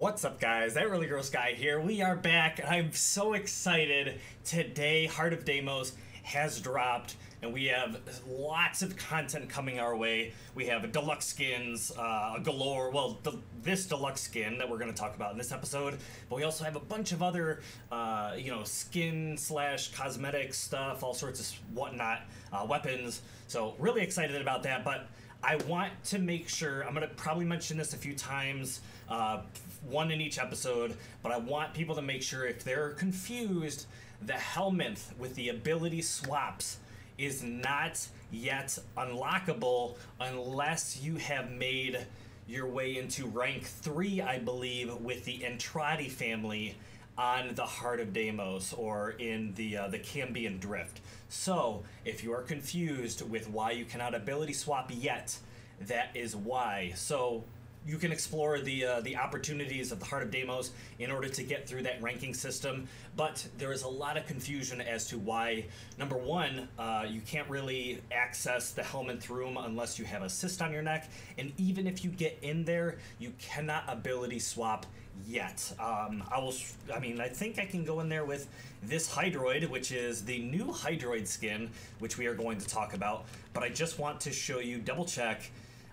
What's up, guys? That really gross guy here. We are back, I'm so excited. Today, Heart of Deimos has dropped, and we have lots of content coming our way. We have deluxe skins uh, galore. Well, the, this deluxe skin that we're going to talk about in this episode, but we also have a bunch of other, uh, you know, skin slash cosmetic stuff, all sorts of whatnot, uh, weapons. So really excited about that, but. I want to make sure, I'm going to probably mention this a few times, uh, one in each episode, but I want people to make sure if they're confused, the Helminth with the ability swaps is not yet unlockable unless you have made your way into rank 3, I believe, with the Entrati family on the Heart of Deimos or in the uh, the Cambion Drift. So, if you are confused with why you cannot ability swap yet, that is why. So, you can explore the uh, the opportunities of the Heart of Deimos in order to get through that ranking system. But there is a lot of confusion as to why. Number one, uh, you can't really access the Helminth room unless you have a cyst on your neck, and even if you get in there, you cannot ability swap yet. Um, I will. I mean, I think I can go in there with this Hydroid, which is the new Hydroid skin, which we are going to talk about. But I just want to show you, double check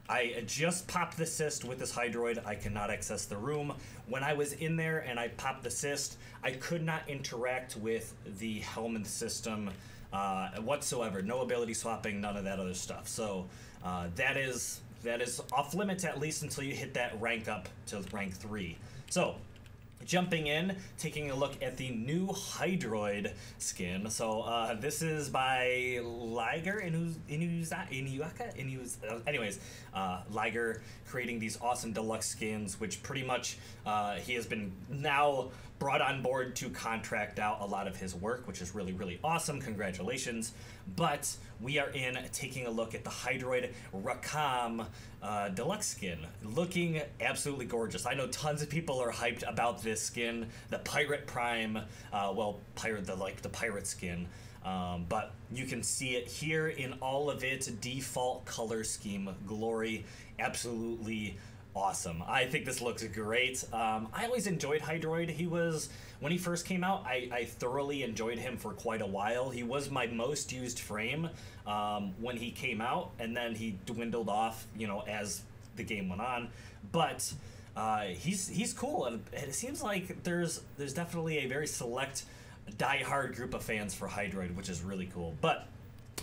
I just popped the cyst with this Hydroid. I cannot access the room. When I was in there and I popped the cyst, I could not interact with the Helminth system uh, whatsoever. No ability swapping, none of that other stuff. So uh, that is that is off limits at least until you hit that rank up to rank three. So jumping in, taking a look at the new Hydroid skin. So uh, this is by Liger Inu, Inuza, Inuaka? Inuz, uh, anyways, uh, Liger creating these awesome deluxe skins, which pretty much uh, he has been now brought on board to contract out a lot of his work, which is really, really awesome. Congratulations. But we are in taking a look at the Hydroid Rakkam uh, deluxe skin. Looking absolutely gorgeous. I know tons of people are hyped about this skin, the Pirate Prime, uh, well, pirate the like the pirate skin. Um, but you can see it here in all of its default color scheme glory. Absolutely awesome. I think this looks great. Um, I always enjoyed Hydroid. He was, when he first came out, I, I, thoroughly enjoyed him for quite a while. He was my most used frame um, when he came out, and then he dwindled off, you know, as the game went on. But uh, he's he's cool, and it seems like there's there's definitely a very select, die-hard group of fans for Hydroid, which is really cool. But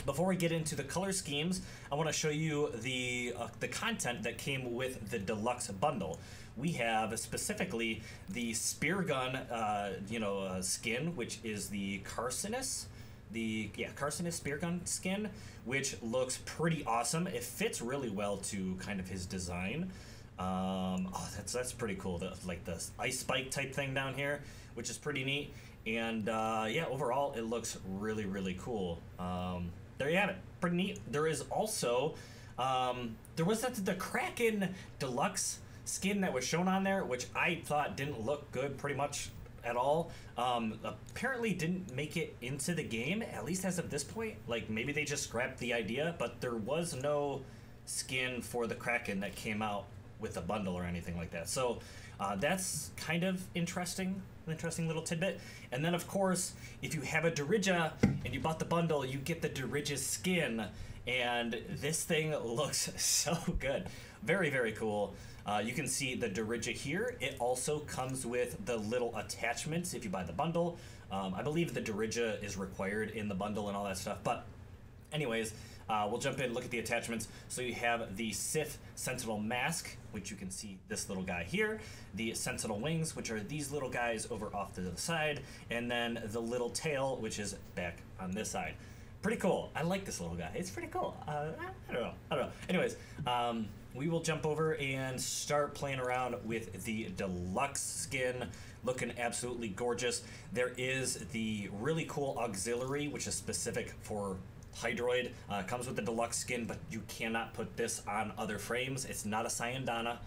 before we get into the color schemes, I want to show you the uh, the content that came with the deluxe bundle. We have specifically the spear gun, uh, you know, uh, skin, which is the Carcinus, the yeah Carcinus spear gun skin, which looks pretty awesome. It fits really well to kind of his design. Um, oh, that's that's pretty cool. The, like the ice spike type thing down here, which is pretty neat. And uh, yeah, overall, it looks really really cool. Um, there you have it. Pretty neat. There is also um, there was that the Kraken Deluxe skin that was shown on there, which I thought didn't look good pretty much at all. Um, apparently didn't make it into the game, at least as of this point. Like maybe they just scrapped the idea, but there was no skin for the Kraken that came out with a bundle or anything like that. So uh, that's kind of interesting, an interesting little tidbit. And then, of course, if you have a Diriga and you bought the bundle, you get the Diriga skin, and this thing looks so good. Very, very cool. Uh, you can see the Diriga here. It also comes with the little attachments if you buy the bundle. Um, I believe the Diriga is required in the bundle and all that stuff, but anyways, uh, we'll jump in and look at the attachments. So you have the Sith Sentinel Mask, which you can see this little guy here. The Sentinel Wings, which are these little guys over off to the side. And then the little tail, which is back on this side. Pretty cool. I like this little guy. It's pretty cool. Uh, I don't know. I don't know. Anyways, um, we will jump over and start playing around with the deluxe skin looking absolutely gorgeous there is the really cool auxiliary which is specific for Hydroid uh, comes with the deluxe skin, but you cannot put this on other frames. It's not a Syandana.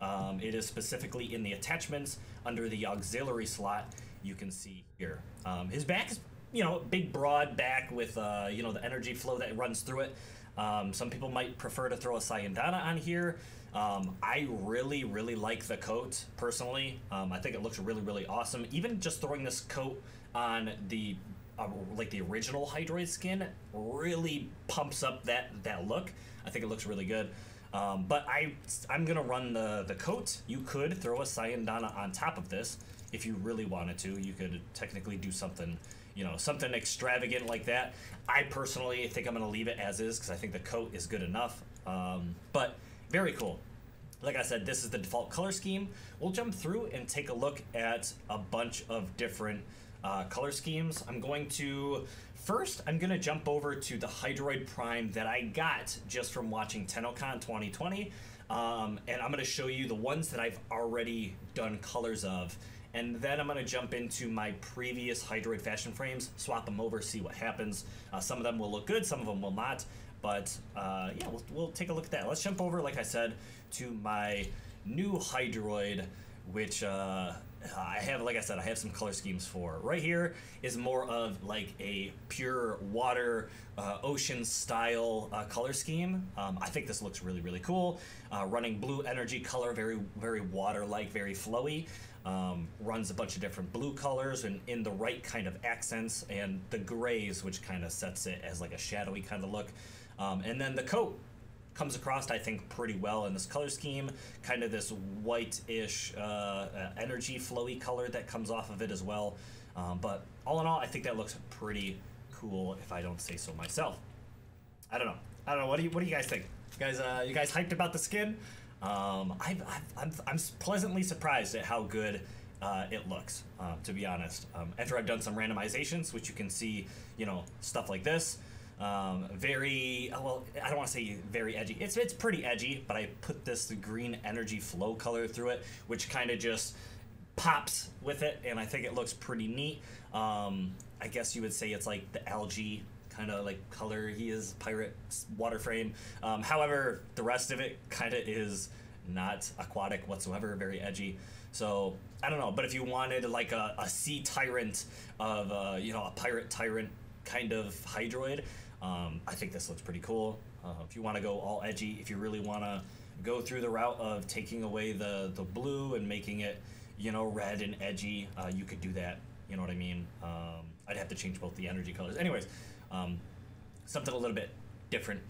Um, it is specifically in the attachments under the auxiliary slot. You can see here. Um, his back is, you know, big, broad back with, uh, you know, the energy flow that runs through it. Um, some people might prefer to throw a Syandana on here. Um, I really, really like the coat personally. Um, I think it looks really, really awesome. Even just throwing this coat on the uh, like the original Hydroid skin really pumps up that that look. I think it looks really good. Um, but I I'm gonna run the the coat. You could throw a Syandana on top of this if you really wanted to. You could technically do something you know something extravagant like that. I personally think I'm gonna leave it as is because I think the coat is good enough. Um, but very cool. Like I said, this is the default color scheme. We'll jump through and take a look at a bunch of different uh, color schemes. I'm going to first. I'm going to jump over to the Hydroid Prime that I got just from watching TennoCon 2020, um, and I'm going to show you the ones that I've already done colors of. And then I'm going to jump into my previous Hydroid fashion frames, swap them over, see what happens. Uh, some of them will look good, some of them will not. But uh, yeah, we'll, we'll take a look at that. Let's jump over, like I said, to my new Hydroid, which uh, I have, like I said, I have some color schemes for. Right here is more of like a pure water, uh, ocean style uh, color scheme. Um, I think this looks really, really cool. Uh, running blue energy color, very, very water-like, very flowy. Um, runs a bunch of different blue colors and in the right kind of accents, and the grays, which kind of sets it as like a shadowy kind of look. Um, and then the coat comes across, I think, pretty well in this color scheme. Kind of this white-ish uh, energy flowy color that comes off of it as well. Um, but all in all, I think that looks pretty cool, if I don't say so myself. I don't know. I don't know. What do you What do you guys think? You guys, uh, you guys hyped about the skin? Um, i am I'm pleasantly surprised at how good uh, it looks, uh, to be honest. Um, after I've done some randomizations, which you can see, you know, stuff like this. Um, very uh, well. I don't want to say very edgy. It's it's pretty edgy, but I put this green energy flow color through it, which kind of just pops with it, and I think it looks pretty neat. Um, I guess you would say it's like the algae kind of like color he is pirate water frame. Um, however, the rest of it kind of is not aquatic whatsoever, very edgy. So I don't know, but if you wanted like a, a sea tyrant of uh, you know a pirate tyrant kind of hydroid, um, I think this looks pretty cool. Uh, if you want to go all edgy, if you really want to go through the route of taking away the, the blue and making it, you know, red and edgy, uh, you could do that. You know what I mean? Um, I'd have to change both the energy colors. Anyways, um, something a little bit different.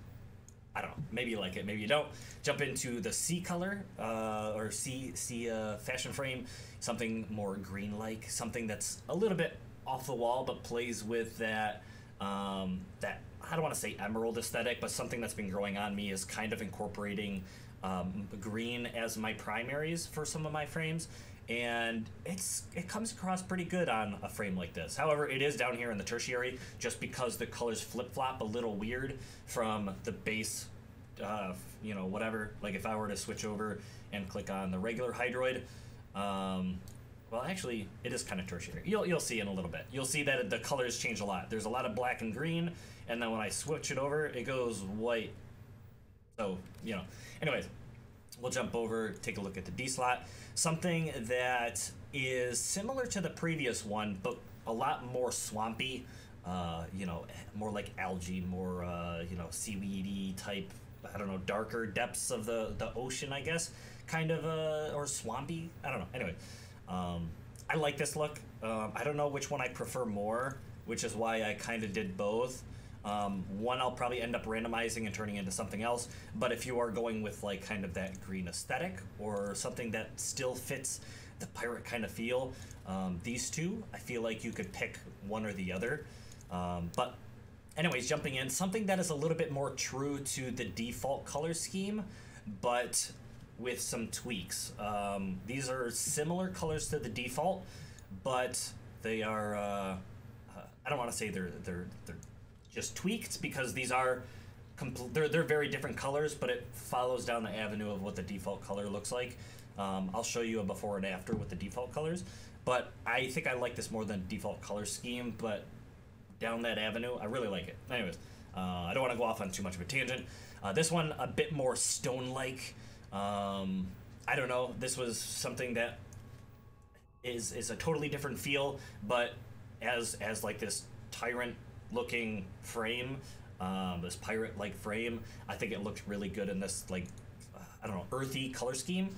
I don't know. Maybe you like it, maybe you don't. Jump into the C color uh, or C sea uh, fashion frame, something more green-like, something that's a little bit off the wall but plays with that um, that I don't want to say emerald aesthetic, but something that's been growing on me is kind of incorporating um, green as my primaries for some of my frames, and it's it comes across pretty good on a frame like this. However, it is down here in the tertiary just because the colors flip flop a little weird from the base, uh, you know, whatever. Like if I were to switch over and click on the regular Hydroid. Um, well, actually, it is kind of tertiary. You'll, you'll see in a little bit. You'll see that the colors change a lot. There's a lot of black and green, and then when I switch it over, it goes white. So, you know. Anyways, we'll jump over, take a look at the D slot. Something that is similar to the previous one, but a lot more swampy. Uh, you know, more like algae, more uh, you know, seaweedy type. I don't know, darker depths of the the ocean, I guess, kind of, uh, or swampy. I don't know. Anyway, um, I like this look. Um, I don't know which one I prefer more, which is why I kind of did both. Um, one I'll probably end up randomizing and turning into something else. But if you are going with like kind of that green aesthetic or something that still fits the pirate kind of feel, um, these two, I feel like you could pick one or the other. Um, but anyways, jumping in, something that is a little bit more true to the default color scheme, but with some tweaks. Um, these are similar colors to the default, but they are. Uh, uh, I don't want to say they're they're they're just tweaked because these are. They're, they're very different colors, but it follows down the avenue of what the default color looks like. Um, I'll show you a before and after with the default colors, but I think I like this more than default color scheme. But down that avenue, I really like it. Anyways, uh, I don't want to go off on too much of a tangent. Uh, this one a bit more stone-like. Um, I don't know. This was something that is is a totally different feel, but as as like this tyrant looking frame, um, this pirate like frame, I think it looked really good in this like I don't know, earthy color scheme.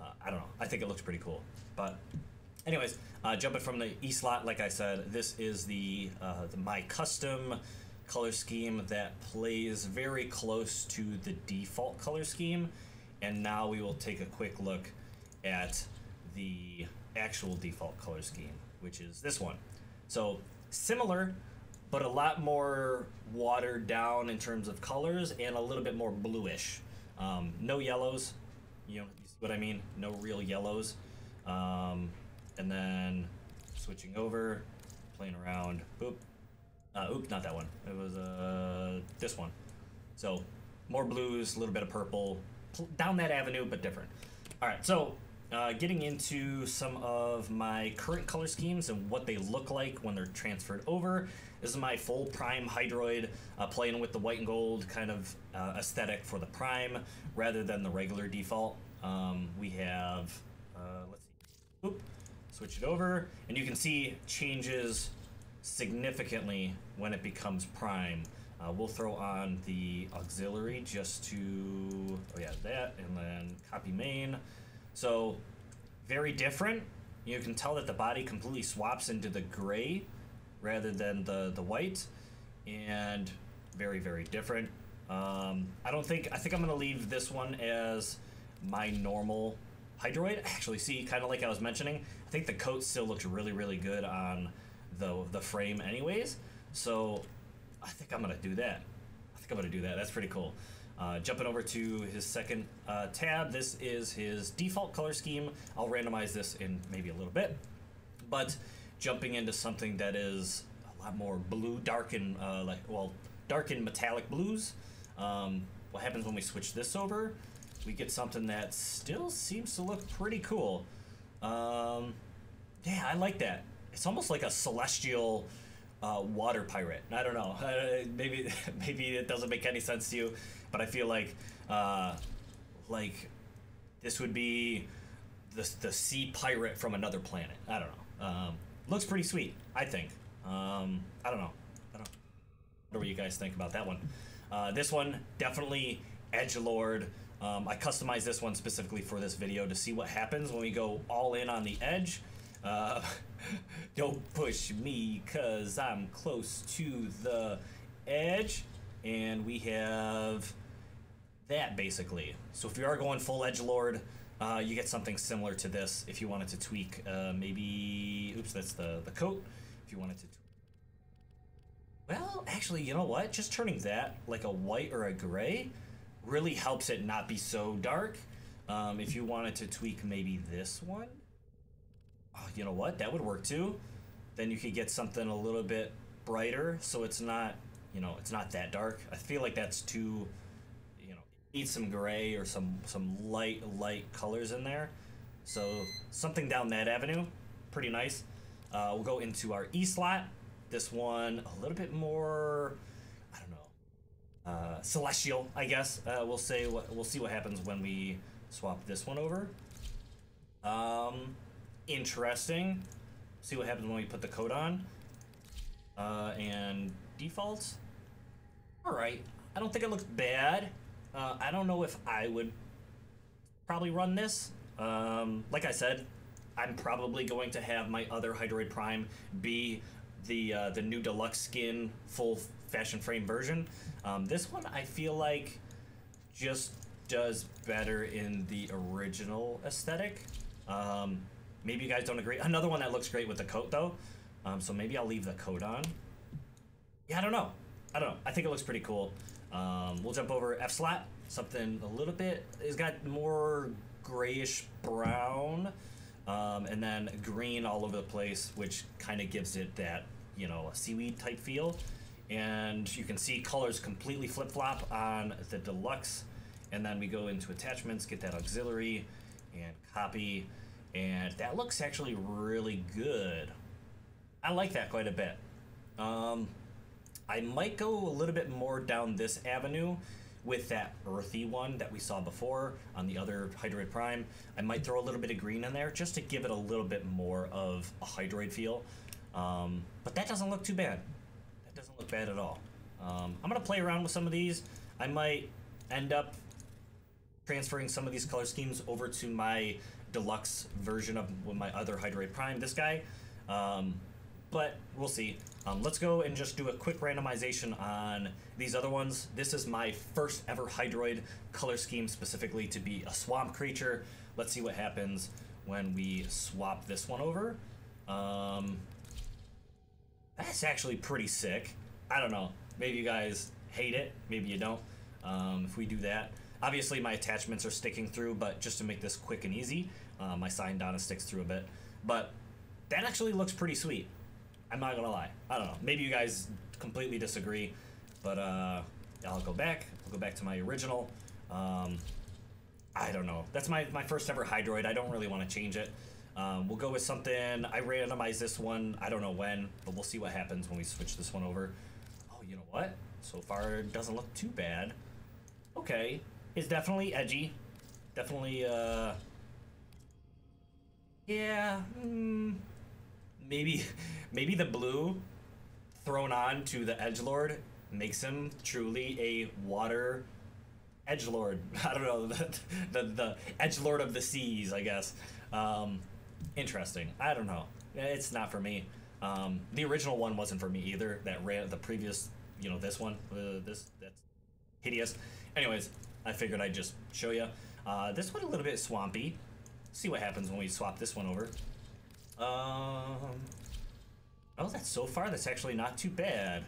Uh, I don't know. I think it looks pretty cool. But, anyways, uh, jumping from the E slot, like I said, this is the, uh, the my custom color scheme that plays very close to the default color scheme. And now we will take a quick look at the actual default color scheme, which is this one. So similar, but a lot more watered down in terms of colors and a little bit more bluish. Um, no yellows, you know, what I mean? No real yellows. Um, and then switching over, playing around. Boop. Uh, oop, not that one. It was uh, this one. So more blues, a little bit of purple, down that avenue, but different. All right, so uh, getting into some of my current color schemes and what they look like when they're transferred over. This is my full Prime Hydroid, uh, playing with the white and gold kind of uh, aesthetic for the Prime rather than the regular default. Um, we have, uh, let's see, Oop, switch it over, and you can see changes significantly when it becomes Prime. Uh, we'll throw on the auxiliary just to, oh yeah, that, and then copy main. So, very different. You can tell that the body completely swaps into the gray rather than the, the white, and very, very different. Um, I don't think, I think I'm going to leave this one as my normal Hydroid. Actually, see, kind of like I was mentioning, I think the coat still looks really, really good on the, the frame anyways. So I think I'm gonna do that. I think I'm gonna do that. That's pretty cool. Uh, jumping over to his second uh, tab, this is his default color scheme. I'll randomize this in maybe a little bit, but jumping into something that is a lot more blue, dark and uh, like well, dark and metallic blues. Um, what happens when we switch this over? We get something that still seems to look pretty cool. Um, yeah, I like that. It's almost like a celestial uh, water pirate. I don't know. Uh, maybe maybe it doesn't make any sense to you, but I feel like uh, like this would be the the sea pirate from another planet. I don't know. Um, looks pretty sweet. I think. Um, I don't know. I don't. Know what you guys think about that one? Uh, this one definitely edge lord. Um, I customized this one specifically for this video to see what happens when we go all in on the edge. Don't push me because I'm close to the edge. And we have that basically. So if you are going full edge lord, uh, you get something similar to this if you wanted to tweak uh, maybe oops that's the the coat if you wanted to well actually you know what just turning that like a white or a gray really helps it not be so dark um, if you wanted to tweak maybe this one oh, you know what? That would work too. Then you could get something a little bit brighter, so it's not, you know, it's not that dark. I feel like that's too, you know, need some gray or some some light light colors in there. So something down that avenue, pretty nice. Uh, we'll go into our E slot. This one a little bit more, I don't know, uh, celestial, I guess. Uh, we'll say what we'll see what happens when we swap this one over. Um, interesting. See what happens when we put the code on. Uh, and default. All right. I don't think it looks bad. Uh, I don't know if I would probably run this. Um, like I said, I'm probably going to have my other Hydroid Prime be the uh, the new deluxe skin full fashion frame version. Um, this one I feel like just does better in the original aesthetic. Um, Maybe you guys don't agree. Another one that looks great with the coat though. Um, so maybe I'll leave the coat on. Yeah, I don't know. I don't know. I think it looks pretty cool. Um, we'll jump over F slot. Something a little bit. It's got more grayish brown, um, and then green all over the place, which kind of gives it that you know seaweed type feel. And you can see colors completely flip flop on the deluxe. And then we go into attachments, get that auxiliary, and copy and that looks actually really good. I like that quite a bit. Um, I might go a little bit more down this avenue with that earthy one that we saw before on the other Hydroid Prime. I might throw a little bit of green in there just to give it a little bit more of a Hydroid feel. Um, but that doesn't look too bad. That doesn't look bad at all. Um, I'm going to play around with some of these. I might end up transferring some of these color schemes over to my deluxe version of my other Hydroid Prime, this guy. Um, but we'll see. Um, let's go and just do a quick randomization on these other ones. This is my first ever Hydroid color scheme specifically to be a swamp creature. Let's see what happens when we swap this one over. Um, that's actually pretty sick. I don't know. Maybe you guys hate it. Maybe you don't. Um, if we do that. Obviously, my attachments are sticking through, but just to make this quick and easy, uh, my Syandana sticks through a bit. But that actually looks pretty sweet. I'm not gonna lie. I don't know. Maybe you guys completely disagree, but uh, I'll go back. I'll go back to my original. Um, I don't know. That's my, my first ever Hydroid. I don't really want to change it. Um, we'll go with something. I randomized this one. I don't know when, but we'll see what happens when we switch this one over. Oh, you know what? So far, it doesn't look too bad. Okay. It's definitely edgy. Definitely, uh... Yeah, mm, maybe, maybe the blue thrown on to the edge lord makes him truly a water edge lord. I don't know the the, the edge lord of the seas, I guess. Um, interesting. I don't know. It's not for me. Um, the original one wasn't for me either. That ran the previous, you know, this one, uh, this that's hideous. Anyways, I figured I'd just show you. Uh, this one a little bit swampy. See what happens when we swap this one over. Um, oh, that's so far. That's actually not too bad.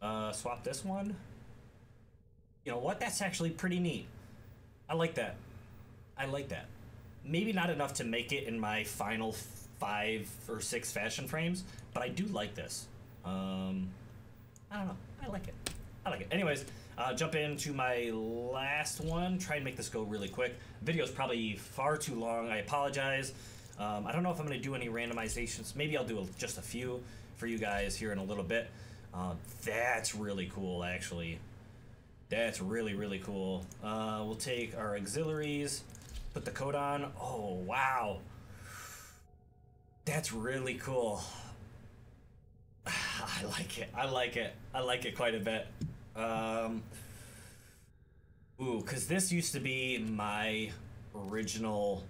Uh, swap this one. You know what? That's actually pretty neat. I like that. I like that. Maybe not enough to make it in my final five or six fashion frames, but I do like this. Um, I don't know. I like it. I like it. Anyways, uh, jump into my last one. Try and make this go really quick. Video's probably far too long. I apologize. Um, I don't know if I'm going to do any randomizations. Maybe I'll do a, just a few for you guys here in a little bit. Uh, that's really cool, actually. That's really, really cool. Uh, we'll take our auxiliaries, put the coat on. Oh, wow. That's really cool. I like it. I like it. I like it quite a bit. Um, ooh, because this used to be my original,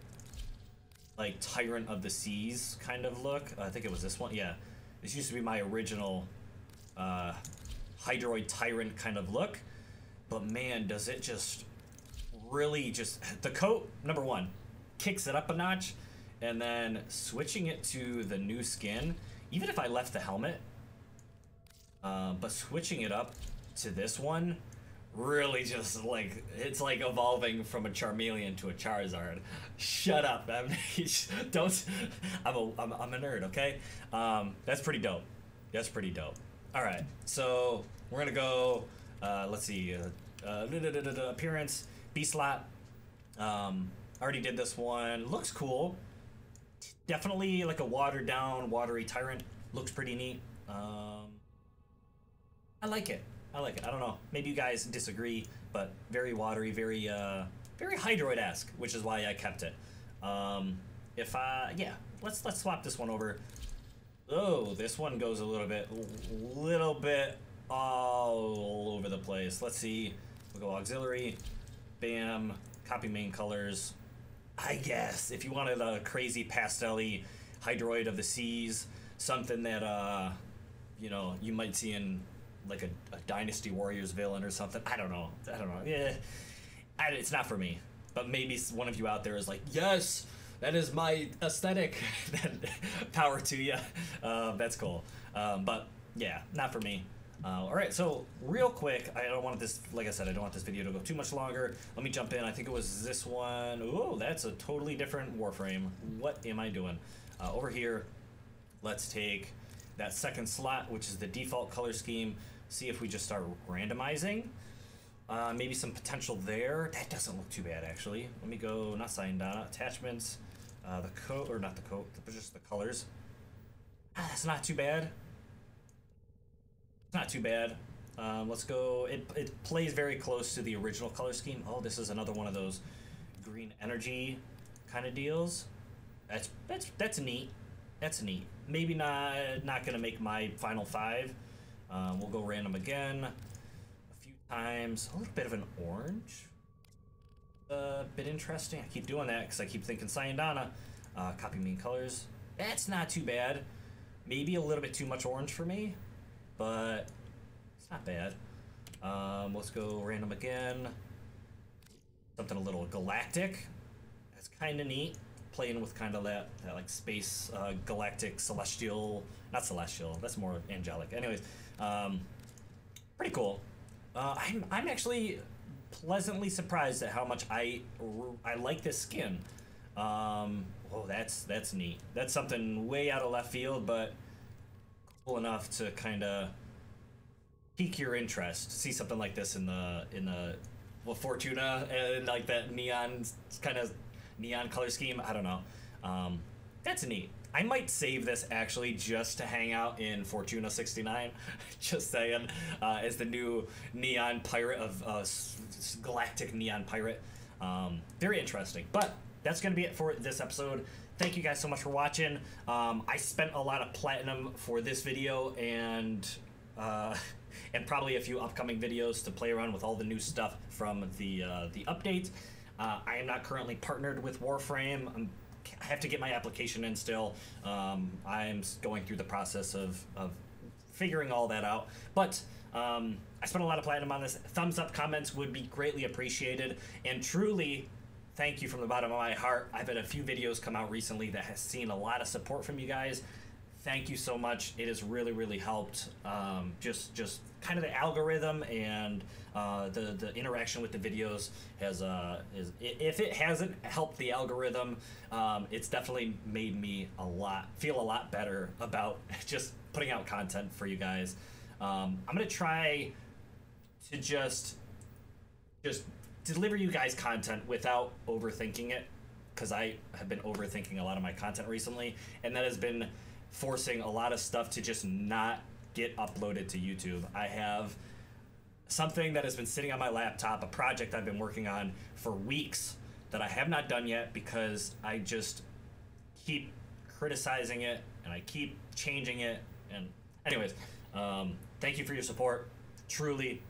like, Tyrant of the Seas kind of look. I think it was this one. Yeah. This used to be my original uh, Hydroid Tyrant kind of look. But man, does it just really just... The coat, number one, kicks it up a notch. And then switching it to the new skin, even if I left the helmet, uh, but switching it up to this one really just like it's like evolving from a Charmeleon to a Charizard. Shut up, I'm, don't. I'm a I'm, I'm a nerd. Okay, um, that's pretty dope. That's pretty dope. All right, so we're gonna go. Uh, let's see. Uh, uh, appearance B slot. Um, already did this one. Looks cool. Definitely like a watered down, watery tyrant. Looks pretty neat. Um, I like it. I like it. I don't know. Maybe you guys disagree, but very watery, very uh, very Hydroid-esque, which is why I kept it. Um, if I yeah, let's let's swap this one over. Oh, this one goes a little bit, little bit all over the place. Let's see. We'll go auxiliary, bam, copy main colors. I guess if you wanted a crazy pastelly Hydroid of the seas, something that uh, you know you might see in like a, a, Dynasty Warriors villain or something. I don't know. I don't know. Yeah, I, it's not for me. But maybe one of you out there is like, yes, that is my aesthetic. power to you. Uh, that's cool. Um, but yeah, not for me. Uh, all right, so real quick, I don't want this, like I said, I don't want this video to go too much longer. Let me jump in. I think it was this one. Oh, that's a totally different Warframe. What am I doing? Uh, over here, let's take that second slot, which is the default color scheme see if we just start randomizing. Uh, maybe some potential there. That doesn't look too bad, actually. Let me go, not Syandana, attachments, uh, the coat, or not the coat, but just the colors. Ah, that's not too bad. It's not too bad. Um, let's go, it, it plays very close to the original color scheme. Oh, this is another one of those green energy kind of deals. That's, that's, that's neat. That's neat. Maybe not, not gonna make my final five, um, we'll go random again a few times. A little bit of an orange. a bit interesting. I keep doing that because I keep thinking Syandana. Uh, copy mean colors. That's not too bad. Maybe a little bit too much orange for me, but it's not bad. Um, let's go random again. Something a little galactic. That's kind of neat. Playing with kind of that, that like space uh, galactic celestial, not celestial. That's more angelic. Anyways, um, pretty cool. Uh, I'm I'm actually pleasantly surprised at how much I I like this skin. Um, oh, that's that's neat. That's something way out of left field, but cool enough to kind of pique your interest. See something like this in the in the well Fortuna and like that neon kind of neon color scheme. I don't know. Um, that's neat. I might save this actually just to hang out in Fortuna 69. just saying, uh, as the new neon pirate of uh, galactic neon pirate. Um, very interesting. But that's going to be it for this episode. Thank you guys so much for watching. Um, I spent a lot of platinum for this video and uh, and probably a few upcoming videos to play around with all the new stuff from the uh, the update. Uh, I am not currently partnered with Warframe. I'm, i have to get my application in still. Um, I'm going through the process of, of figuring all that out. But um, I spent a lot of platinum on this. Thumbs up comments would be greatly appreciated. And truly, thank you from the bottom of my heart. I've had a few videos come out recently that has seen a lot of support from you guys thank you so much. It has really, really helped. Um, just, just kind of the algorithm and uh, the the interaction with the videos has uh, is if it hasn't helped the algorithm, um, it's definitely made me a lot feel a lot better about just putting out content for you guys. Um, I'm gonna try to just just deliver you guys content without overthinking it because I have been overthinking a lot of my content recently, and that has been forcing a lot of stuff to just not get uploaded to YouTube. I have something that has been sitting on my laptop, a project I've been working on for weeks that I have not done yet because I just keep criticizing it and I keep changing it. And, anyways, um, thank you for your support. Truly,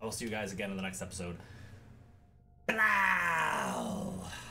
I will see you guys again in the next episode. Blah!